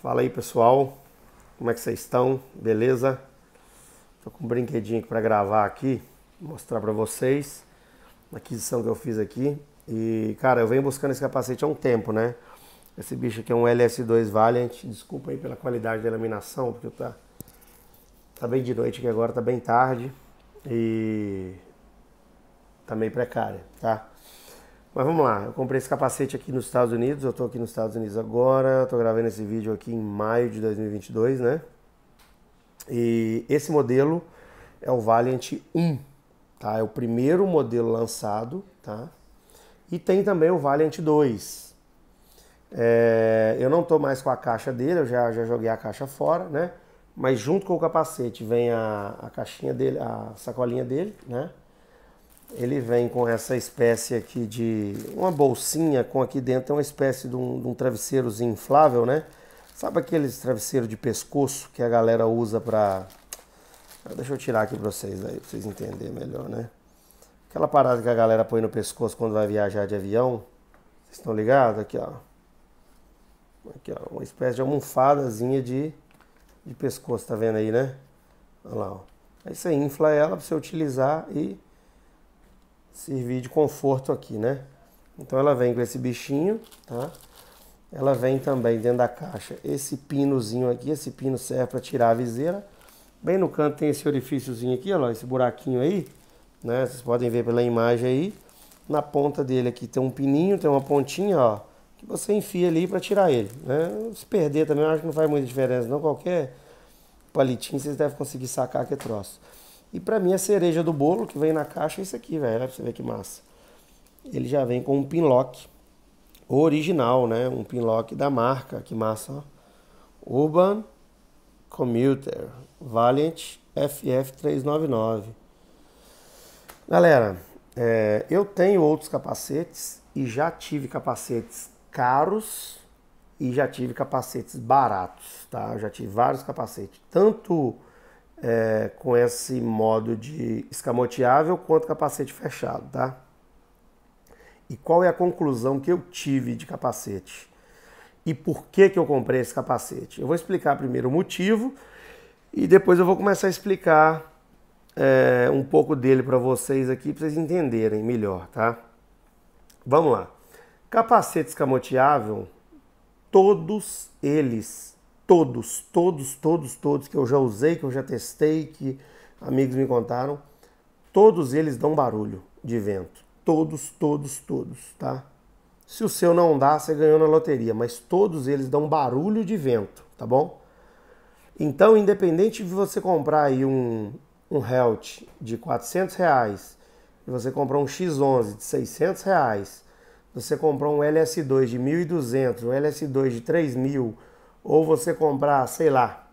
Fala aí pessoal, como é que vocês estão? Beleza? Tô com um brinquedinho para gravar aqui, mostrar para vocês a aquisição que eu fiz aqui. E cara, eu venho buscando esse capacete há um tempo, né? Esse bicho aqui é um LS2 Valiant. Desculpa aí pela qualidade da iluminação, porque tá, tá bem de noite aqui agora, tá bem tarde e tá meio precária, tá? Mas vamos lá, eu comprei esse capacete aqui nos Estados Unidos, eu tô aqui nos Estados Unidos agora, tô gravando esse vídeo aqui em maio de 2022, né? E esse modelo é o Valiant 1, tá? É o primeiro modelo lançado, tá? E tem também o Valiant 2. É, eu não tô mais com a caixa dele, eu já, já joguei a caixa fora, né? Mas junto com o capacete vem a, a caixinha dele, a sacolinha dele, né? Ele vem com essa espécie aqui de uma bolsinha com aqui dentro uma espécie de um, de um travesseirozinho inflável, né? Sabe aqueles travesseiros de pescoço que a galera usa pra. Deixa eu tirar aqui pra vocês aí, pra vocês entenderem melhor, né? Aquela parada que a galera põe no pescoço quando vai viajar de avião. Vocês estão ligados? Aqui, ó. Aqui, ó. Uma espécie de almofadazinha de, de pescoço, tá vendo aí, né? Olha lá, ó. Aí você infla ela pra você utilizar e servir de conforto aqui, né? Então ela vem com esse bichinho, tá? Ela vem também dentro da caixa esse pinozinho aqui, esse pino serve para tirar a viseira. Bem no canto tem esse orifíciozinho aqui, ó, esse buraquinho aí, né? Vocês podem ver pela imagem aí. Na ponta dele aqui tem um pininho, tem uma pontinha, ó, que você enfia ali para tirar ele, né? Se perder também, eu acho que não faz muita diferença, não. Qualquer palitinho vocês devem conseguir sacar que é troço. E para mim a cereja do bolo que vem na caixa é isso aqui, velho. Você ver que massa. Ele já vem com um pinlock original, né? Um pinlock da marca, que massa, ó. Urban Commuter Valiant FF399. Galera, é, eu tenho outros capacetes e já tive capacetes caros e já tive capacetes baratos, tá? Eu já tive vários capacetes, tanto é, com esse modo de escamoteável quanto capacete fechado, tá? E qual é a conclusão que eu tive de capacete? E por que, que eu comprei esse capacete? Eu vou explicar primeiro o motivo e depois eu vou começar a explicar é, um pouco dele para vocês aqui, para vocês entenderem melhor, tá? Vamos lá. Capacete escamoteável, todos eles todos, todos, todos, todos que eu já usei, que eu já testei, que amigos me contaram, todos eles dão barulho de vento. Todos, todos, todos, tá? Se o seu não dá, você ganhou na loteria, mas todos eles dão barulho de vento, tá bom? Então, independente de você comprar aí um, um Helt de 400 reais, e você comprar um X11 de 600 reais, você comprar um LS2 de 1.200, um LS2 de 3.000, ou você comprar, sei lá,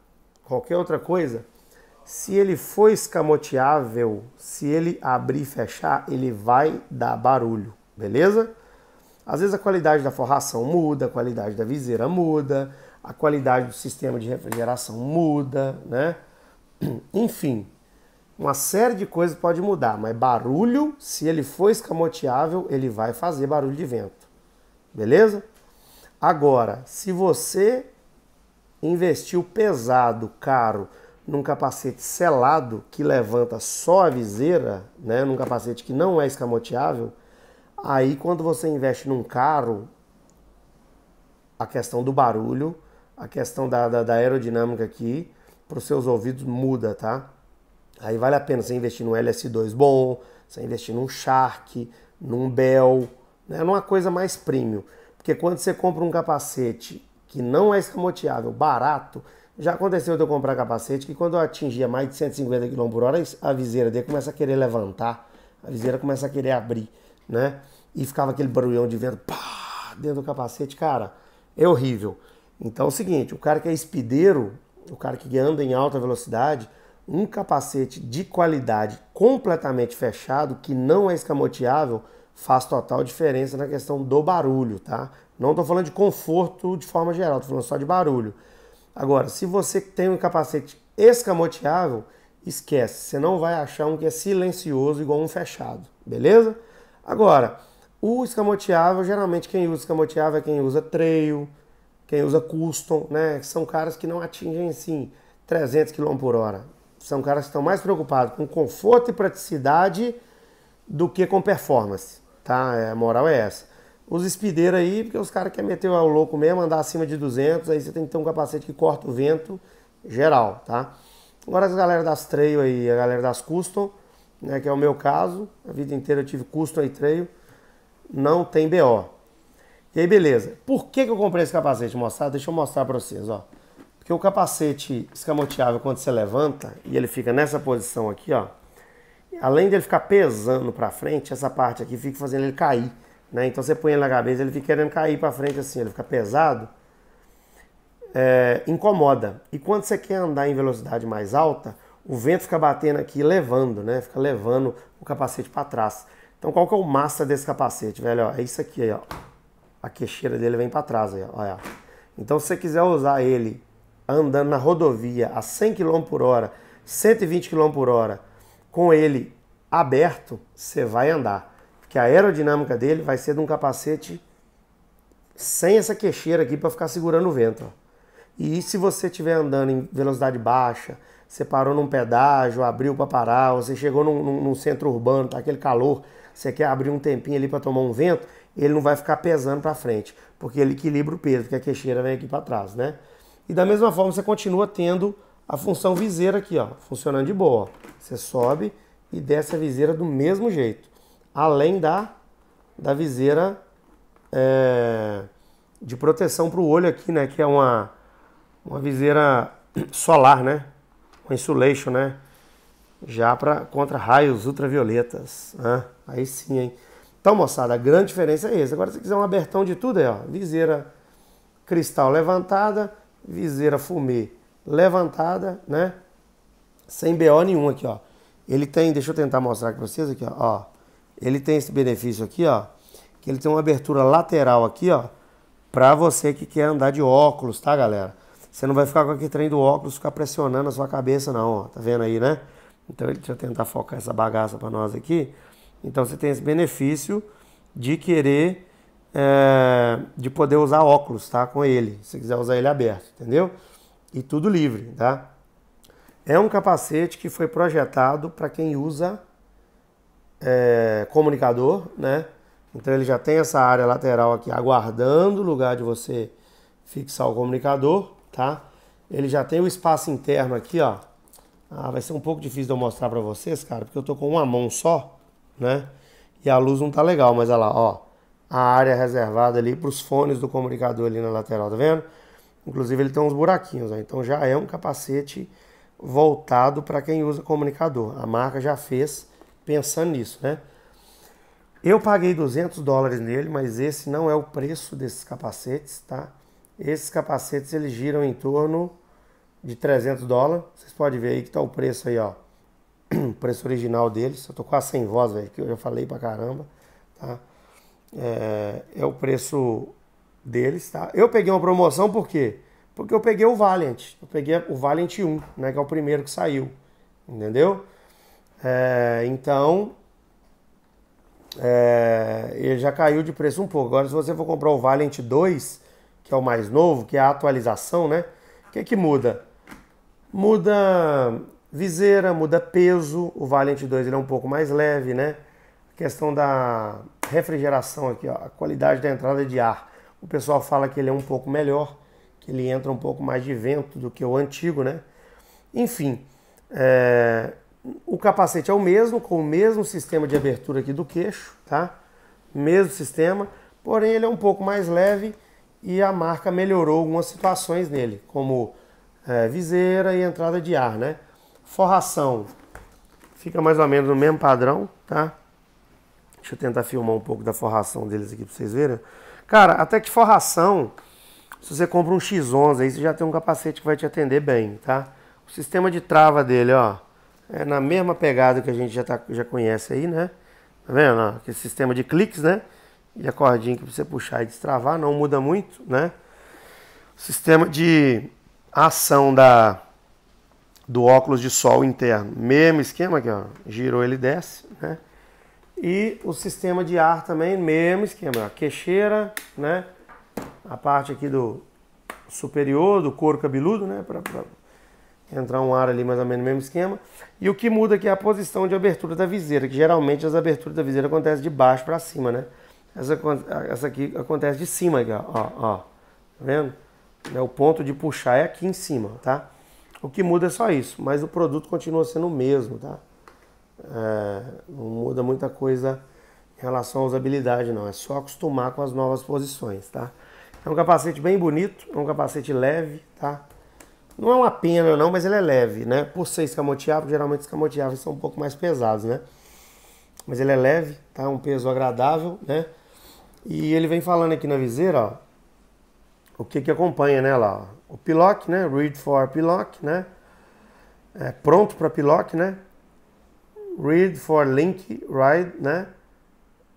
qualquer outra coisa, se ele for escamoteável, se ele abrir e fechar, ele vai dar barulho, beleza? Às vezes a qualidade da forração muda, a qualidade da viseira muda, a qualidade do sistema de refrigeração muda, né? Enfim, uma série de coisas pode mudar, mas barulho, se ele for escamoteável, ele vai fazer barulho de vento. Beleza? Agora, se você investiu pesado, caro, num capacete selado que levanta só a viseira, né, num capacete que não é escamoteável, aí quando você investe num caro, a questão do barulho, a questão da, da, da aerodinâmica aqui, para os seus ouvidos muda, tá? Aí vale a pena você investir num LS2 bom, você investir num Shark, num Bell, né, numa coisa mais premium. Porque quando você compra um capacete que não é escamoteável, barato, já aconteceu de eu comprar capacete que quando eu atingia mais de 150 km por hora, a viseira dele começa a querer levantar, a viseira começa a querer abrir, né? E ficava aquele barulhão de vento pá, dentro do capacete, cara, é horrível. Então é o seguinte, o cara que é espideiro, o cara que anda em alta velocidade, um capacete de qualidade completamente fechado, que não é escamoteável, faz total diferença na questão do barulho, tá? Não estou falando de conforto de forma geral, estou falando só de barulho. Agora, se você tem um capacete escamoteável, esquece, você não vai achar um que é silencioso igual um fechado, beleza? Agora, o escamoteável, geralmente quem usa escamoteável é quem usa trail, quem usa custom, né? São caras que não atingem assim 300 km por hora. São caras que estão mais preocupados com conforto e praticidade do que com performance, tá? É, a moral é essa. Os speedeiros aí, porque os caras querem meter o louco mesmo, andar acima de 200, aí você tem que ter um capacete que corta o vento geral, tá? Agora as galera das trail aí, a galera das custom, né, que é o meu caso, a vida inteira eu tive custom e trail, não tem BO. E aí beleza, por que, que eu comprei esse capacete, mostrar? Deixa eu mostrar para vocês, ó. Porque o capacete escamoteável, quando você levanta e ele fica nessa posição aqui, ó, além de ele ficar pesando para frente, essa parte aqui fica fazendo ele cair, né? Então você põe ele na cabeça, ele fica querendo cair para frente assim, ele fica pesado é, incomoda. E quando você quer andar em velocidade mais alta, o vento fica batendo aqui, levando, né? Fica levando o capacete para trás. Então qual que é o massa desse capacete, velho? É isso aqui, ó. A queixeira dele vem para trás, aí, ó. Então se você quiser usar ele andando na rodovia a 100 km por hora, 120 km por hora, com ele aberto, você vai andar. Porque a aerodinâmica dele vai ser de um capacete sem essa queixeira aqui para ficar segurando o vento. Ó. E se você estiver andando em velocidade baixa, você parou num pedágio, abriu para parar, você chegou num, num, num, centro urbano, tá aquele calor, você quer abrir um tempinho ali para tomar um vento, ele não vai ficar pesando para frente, porque ele equilibra o peso, porque a queixeira vem aqui para trás, né? E da mesma forma você continua tendo a função viseira aqui, ó, funcionando de boa. Você sobe e desce a viseira do mesmo jeito, além da, da viseira é, de proteção para o olho aqui, né? Que é uma uma viseira solar, né? Uma insulation, né? Já para contra raios ultravioletas. Né? Aí sim, hein? Então, moçada, a grande diferença é essa. Agora, se quiser um abertão de tudo, é ó, viseira cristal levantada, viseira fumê levantada, né? Sem BO nenhum aqui, ó. Ele tem, deixa eu tentar mostrar aqui pra vocês aqui, ó. Ele tem esse benefício aqui, ó, que ele tem uma abertura lateral aqui, ó, para você que quer andar de óculos, tá, galera? Você não vai ficar com aquele trem do óculos, ficar pressionando a sua cabeça, não, ó. Tá vendo aí, né? Então, deixa eu tentar focar essa bagaça para nós aqui. Então, você tem esse benefício de querer, é, de poder usar óculos, tá? Com ele, se quiser usar ele aberto, entendeu? E tudo livre, tá? É um capacete que foi projetado para quem usa é, comunicador, né? Então ele já tem essa área lateral aqui aguardando o lugar de você fixar o comunicador tá? Ele já tem o espaço interno aqui, ó. Ah, vai ser um pouco difícil de eu mostrar para vocês, cara, porque eu tô com uma mão só, né? E a luz não tá legal, mas olha lá, ó. A área reservada ali para os fones do comunicador ali na lateral, tá vendo? Inclusive ele tem uns buraquinhos, ó. então já é um capacete voltado para quem usa comunicador. A marca já fez pensando nisso, né? Eu paguei 200 dólares nele, mas esse não é o preço desses capacetes, tá? Esses capacetes eles giram em torno de 300 dólares. Vocês podem ver aí que tá o preço aí, ó. O preço original deles. Eu tô quase sem voz, velho, que eu já falei pra caramba, tá? É, é, o preço deles, tá? Eu peguei uma promoção por quê? Porque eu peguei o Valiant. Eu peguei o Valiant 1, né, que é o primeiro que saiu. Entendeu? É, então, é, ele já caiu de preço um pouco. Agora, se você for comprar o Valiant 2, que é o mais novo, que é a atualização, né? O que, é que muda? Muda viseira, muda peso. O Valiant 2 ele é um pouco mais leve, né? A questão da refrigeração aqui, ó, a qualidade da entrada de ar. O pessoal fala que ele é um pouco melhor, que ele entra um pouco mais de vento do que o antigo, né? Enfim, é... o capacete é o mesmo, com o mesmo sistema de abertura aqui do queixo, tá? Mesmo sistema, porém ele é um pouco mais leve e a marca melhorou algumas situações nele, como é, viseira e entrada de ar, né? Forração fica mais ou menos no mesmo padrão, tá? Deixa eu tentar filmar um pouco da forração deles aqui para vocês verem. Cara, até que forração, se você compra um X11 aí, você já tem um capacete que vai te atender bem, tá? O sistema de trava dele, ó, é na mesma pegada que a gente já, tá, já conhece aí, né? Tá vendo? Aquele sistema de cliques, né? e a cordinha que você puxar e destravar, não muda muito, né? O sistema de ação da do óculos de sol interno, mesmo esquema aqui, ó, girou ele desce, né? E o sistema de ar também, mesmo esquema, a queixeira, né? A parte aqui do superior do couro cabeludo, né? Pra, pra entrar um ar ali mais ou menos no mesmo esquema. E o que muda aqui é a posição de abertura da viseira, que geralmente as aberturas da viseira acontecem de baixo para cima, né? Essa, essa aqui acontece de cima aqui, ó, ó, ó. Tá vendo? É, o ponto de puxar é aqui em cima, tá? O que muda é só isso, mas o produto continua sendo o mesmo, tá? É, não muda muita coisa em relação à usabilidade, não. É só acostumar com as novas posições, tá? É um capacete bem bonito, é um capacete leve, tá? Não é uma pena não, mas ele é leve, né? Por ser escamoteável, geralmente escamoteáveis são um pouco mais pesados, né? Mas ele é leve, tá? Um peso agradável, né? E ele vem falando aqui na viseira, ó, o que que acompanha, né, lá, ó. O Pilock, né? Read for Pilock, né? É, pronto para Pilock, né? Read for Link Ride, né?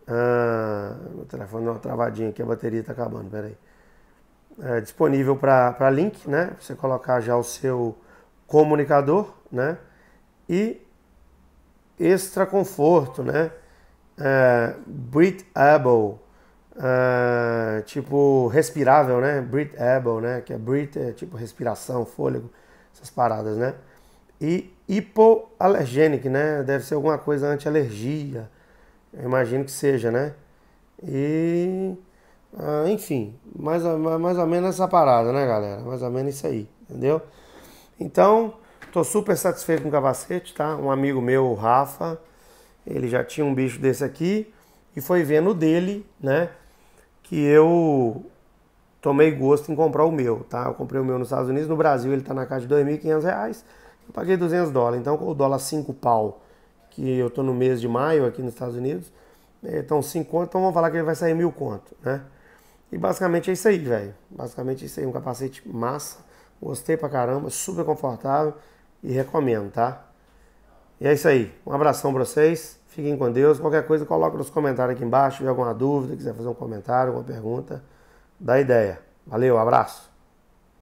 Ah, o telefone deu uma travadinha aqui, a bateria está acabando, peraí é, disponível para link, né? Você colocar já o seu comunicador, né? E extra conforto, né? É, breathable, é, tipo respirável, né? Breathable, né? Que é breath, é tipo respiração, fôlego, essas paradas, né? E hipoalergênico, né? Deve ser alguma coisa anti-alergia, eu imagino que seja, né? E ah, enfim, mais, mais ou menos essa parada, né, galera? Mais ou menos isso aí, entendeu? Então, tô super satisfeito com o capacete, tá? Um amigo meu, o Rafa, ele já tinha um bicho desse aqui e foi vendo dele, né? Que eu tomei gosto em comprar o meu, tá? Eu comprei o meu nos Estados Unidos, no Brasil ele tá na casa de R$ 2.500, eu paguei 200 dólares. Então, com o dólar 5 pau, que eu tô no mês de maio aqui nos Estados Unidos, então 5 conto, então vamos falar que ele vai sair mil conto, né? E basicamente é isso aí, velho. Basicamente é isso aí, um capacete massa. Gostei pra caramba, super confortável e recomendo, tá? E é isso aí. Um abração pra vocês. Fiquem com Deus. Qualquer coisa, coloca nos comentários aqui embaixo. Se tiver alguma dúvida, quiser fazer um comentário, alguma pergunta, dá ideia. Valeu, abraço.